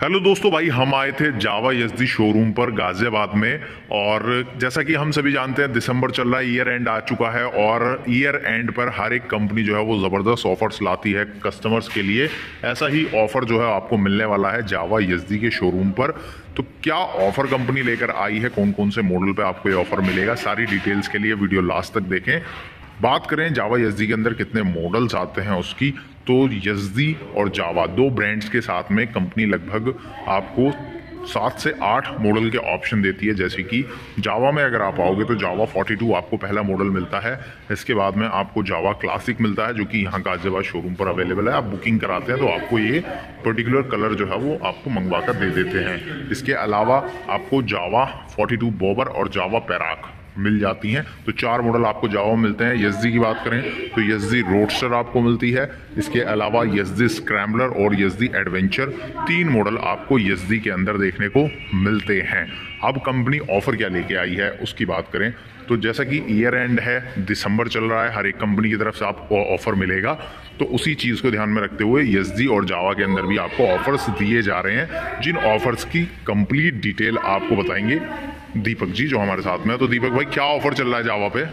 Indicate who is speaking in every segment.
Speaker 1: Hello दोस्तों, भाई, हम आए थे जावा यजदी शोरूम पर गाजियाबाद में और जैसा कि हम सभी जानते हैं, दिसंबर चल रहा है ईयर एंड आ चुका है और ईयर एंड पर हर एक कंपनी जो है वो ज़बरदस्त ऑफर्स लाती है कस्टमर्स के लिए। ऐसा ही ऑफ़र जो है आपको मिलने वाला है जावा यजदी के शोरूम पर। तो क्या ऑफ़र कंपनी लेकर आई है कौन कौन से मॉडल पर आपको ये ऑफ़र मिलेगा, सारी डिटेल्स के लिए वीडियो लास्ट तक देखें। बात करें जावा यजदी के अंदर कितने मॉडल्स आते हैं उसकी तो यजदी और जावा दो ब्रांड्स के साथ में कंपनी लगभग आपको सात से आठ मॉडल के ऑप्शन देती है। जैसे कि जावा में अगर आप आओगे तो जावा 42 आपको पहला मॉडल मिलता है। इसके बाद में आपको जावा क्लासिक मिलता है, जो कि यहाँ गाजियाबाद शोरूम पर अवेलेबल है। आप बुकिंग कराते हैं तो आपको ये पर्टिकुलर कलर जो है वो आपको मंगवा कर दे देते हैं। इसके अलावा आपको जावा 42 बोबर और जावा पैराक मिल जाती हैं। तो चार मॉडल आपको जावा मिलते हैं। यजदी की बात करें तो यजदी रोडस्टर आपको मिलती है। इसके अलावा यजदी स्क्रैम्बलर और यजदी एडवेंचर तीन मॉडल आपको यजदी के अंदर देखने को मिलते हैं। अब कंपनी ऑफ़र क्या लेके आई है, उसकी बात करें। तो जैसा कि ईयर एंड है, दिसंबर चल रहा है, हर एक कंपनी की तरफ़ से आपको ऑफ़र मिलेगा। तो उसी चीज़ को ध्यान में रखते हुए यजदी और जावा के अंदर भी आपको ऑफर्स दिए जा रहे हैं। जिन ऑफर्स की कंप्लीट डिटेल आपको बताएँगे। दीपक जी, जो हमारे साथ में है। तो दीपक भाई, क्या ऑफ़र चल रहा है जावा पे?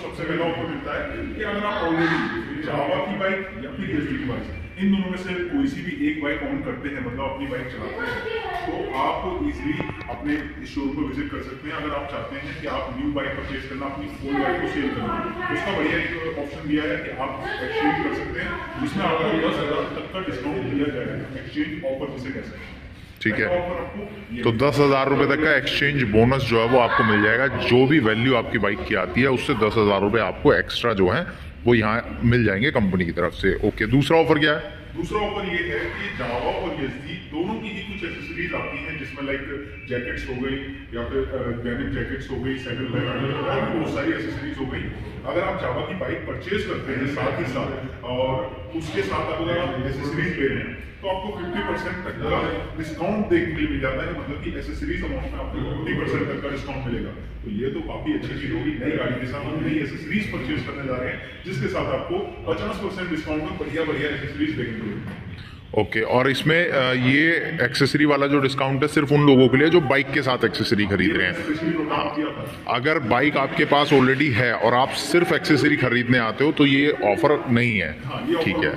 Speaker 2: सबसे पहला ऑफ़र मिलता है कि अगर आप ऑलरेडी जावा की बाइक या फिर की बाइक इन दोनों में से कोई सी भी एक बाइक ऑन करते हैं मतलब अपनी बाइक चलाते हैं। तो आप इजिली अपने शोरूम पर विज़िट कर सकते हैं, अगर आप चाहते हैं कि आप न्यू बाइक परचेज करना, अपनी ओल्ड बाइक को सेल करना। उसका बढ़िया एक ऑप्शन दिया है कि आप एक्सचेंज कर सकते हैं, जिसमें आपको दस हज़ार तक का डिस्काउंट दिया जाएगा। एक्सचेंज ऑफ़र जिसे कह सकते हैं।
Speaker 1: ठीक है? तो दस हज़ार रुपये तक का एक्सचेंज बोनस जो है वो आपको मिल जाएगा। जो भी वैल्यू आपकी बाइक की आती है, उससे दस हज़ार रुपये आपको एक्स्ट्रा जो है, वो यहाँ मिल जाएँगे कंपनी की तरफ़ से। ओके दूसरा ऑफ़र क्या है?
Speaker 2: दूसरा ऑफ़र ये है कि जावा और यजदी दोनों की ही कुछ एक्सेसरीज आती हैं, जिसमें लाइक जैकेट्स हो गई, या फिर डेनिम जैकेट्स हो गई बैग और बहुत सारी एक्सेसरीज हो गई। अगर आप जावा की बाइक परचेज करते हैं साथ ही साथ, और उसके साथ अगर आप एक्सेसरीज ले रहे हैं तो आपको 50 परसेंट तक का डिस्काउंट देखने के लिए मिल जाता है मतलब कि एसेसरीज अमाउंट में आपको 50 परसेंट तक का डिस्काउंट मिलेगा। तो ये तो काफ़ी अच्छी चीज़ होगी, नई गाड़ी के साथ हम नई एसेसरीज परचेज करने जा रहे हैं, जिसके साथ आपको 50 परसेंट डिस्काउंट में बढ़िया बढ़िया एसेसरीज देखने को मिलेगी।
Speaker 1: ओके और इसमें ये एक्सेसरी वाला जो डिस्काउंट है सिर्फ़ उन लोगों के लिए जो बाइक के साथ एक्सेसरी खरीद रहे हैं।
Speaker 2: था।
Speaker 1: अगर बाइक आपके पास ऑलरेडी है और आप सिर्फ़ एक्सेसरी खरीदने आते हो तो ये ऑफ़र नहीं है।
Speaker 2: हाँ,
Speaker 1: ठीक है।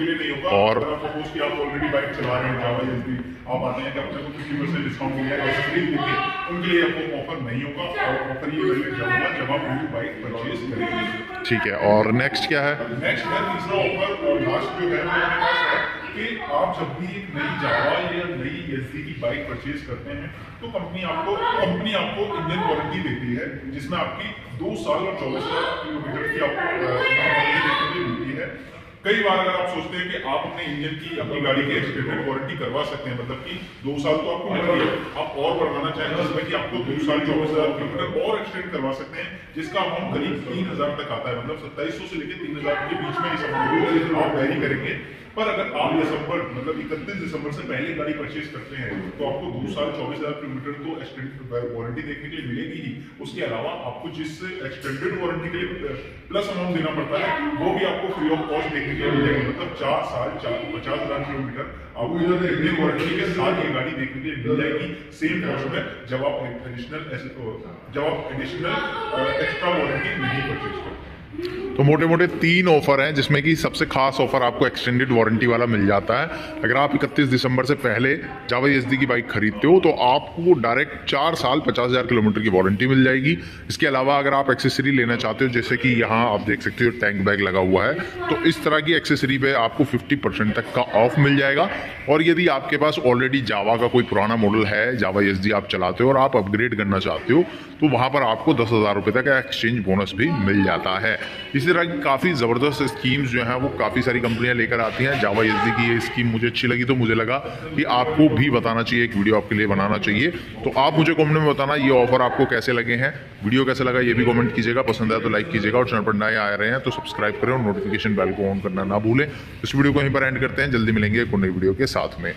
Speaker 1: और
Speaker 2: अगर आप सपोज़ कि आप ऑलरेडी बाइक चला रहे हैं जावा जल्दी आप आते हैं कि अपने को 50 परसेंट डिस्काउंट मिल जाएगा एक्सेसरीज देखिए उनके लिए आपको ऑफ़र नहीं होगा। और ऑफ़र ये वैलिड जब होगा जब आप न्यू बाइक परचेज करेंगे।
Speaker 1: ठीक है और नेक्स्ट क्या है।
Speaker 2: कि आप जब भी एक नई जावा या नई एस की बाइक परचेज करते हैं तो कंपनी आपको कंपनी आपको इंजन वारंटी देती है, जिसमें आपकी दो साल और चौबीस हज़ार किलोमीटर की आपको वारंटी मिलती है। कई बार अगर आप सोचते हैं कि आप अपने इंजन की, अपनी गाड़ी की एक्सटेंडेड वारंटी करवा सकते हैं मतलब कि दो साल तो आपको मिल रही आप और बढ़वाना चाहें जिसमें कि आपको दो साल, चौबीस हज़ार किलोमीटर और एक्सटेंड करवा सकते हैं, जिसका अमाउंट करीब तीन हज़ार तक आता है मतलब सत्ताईस सौ से लेकर तीन हज़ार के बीच में इस अमाउंट आप वैरी करेंगे। पर अगर आप दिसंबर मतलब इकतीस दिसंबर से पहले गाड़ी परचेज करते हैं तो आपको दो साल, चौबीस हज़ार किलोमीटर तो एक्सटेंडेड वारंटी देखने के लिए मिलेगी ही। उसके अलावा आपको जिस एक्सटेंडेड वारंटी के लिए प्लस अमाउंट देना पड़ता है, वो भी आपको फ्री ऑफ़ कॉस्ट देखने मतलब चार साल पचास किलोमीटर। के साथ ये गाड़ी देखने के लिए मिल जाएगी। सेम में जब आप एडिशनल जब आप एडिशनल एक्स्ट्रा वारंटी नहीं परचेज करते
Speaker 1: तो मोटे मोटे तीन ऑफ़र हैं, जिसमें कि सबसे खास ऑफ़र आपको एक्सटेंडेड वारंटी वाला मिल जाता है। अगर आप 31 दिसंबर से पहले जावा एस की बाइक खरीदते हो तो आपको डायरेक्ट चार साल पचास हज़ार किलोमीटर की वारंटी मिल जाएगी। इसके अलावा अगर आप एक्सेसरी लेना चाहते हो, जैसे कि यहाँ आप देख सकते हो टैंक बैग लगा हुआ है तो इस तरह की एक्सेसरी पर आपको 50 परसेंट तक का ऑफ़ मिल जाएगा। और यदि आपके पास ऑलरेडी जावा का कोई पुराना मॉडल है जावा एस आप चलाते हो और आप अपग्रेड करना चाहते हो तो वहाँ पर आपको दस हज़ार रुपये तक का एक्सचेंज बोनस भी मिल जाता है। इसी तरह की काफ़ी ज़बरदस्त स्कीम्स जो हैं, वो काफ़ी सारी कंपनियाँ लेकर आती हैं। जावा एस की ये स्कीम मुझे अच्छी लगी तो मुझे लगा कि आपको भी बताना चाहिए, एक वीडियो आपके लिए बनाना चाहिए। तो आप मुझे कमेंट में बताना, ये ऑफ़र आपको कैसे लगे हैं? वीडियो कैसे लगा, ये भी कमेंट कीजिएगा। पसंद आया तो लाइक कीजिएगा और चैनल पर नए आ रहे हैं तो सब्सक्राइब करें और नोटिफिकेशन बेल को ऑन करना ना भूलें। इस वीडियो को यहीं पर एंड करते हैं। जल्दी मिलेंगे एक नई वीडियो के साथ में।